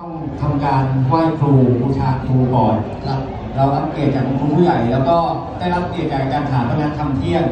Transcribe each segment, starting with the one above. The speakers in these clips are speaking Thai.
ต้องทำการไหว้ครูบูชาครูก่อน ครับ เรารับเกียรติจากครูผู้ใหญ่ แล้วก็ได้รับเกียรติจากการถามพนักทำเที่ยง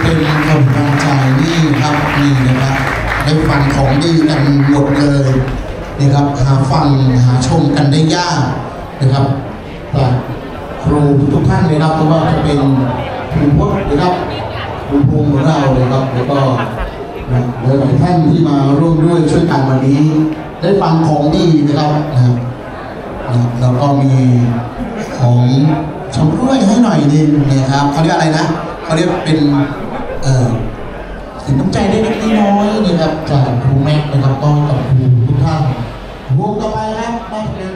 เป็นกำลังใจนี่ครับนี่นะครับได้ฟังของดีกันหมดเลยนะครับหาฟังหาชมกันได้ยากนะครับครูทุกท่านนะครับไม่ว่าจะเป็นครูพจน์นะครับครูภูมิของเราเลยครับแล้วก็หลายท่านที่มาร่วมด้วยช่วยกันวันนี้ ได้ฟังของดีนะครับนะครับแล้วก็มีของชมด้วยให้หน่อยนึงนะครับเขาเรียกอะไรนะ เขาเรียกเป็นเอ่อสินน้ำใจได้เล็กๆน้อยๆนะครับจากครูแม็กนะครับก็กับครูทุกท่านวงต่อไปครับมาเรียน